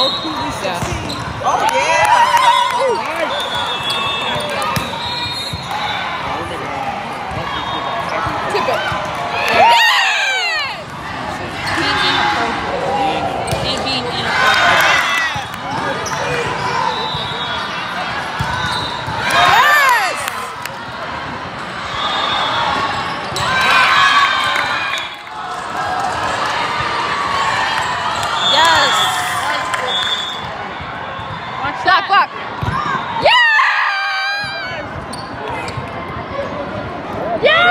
autocuidado. Block, block. Yes! Yes!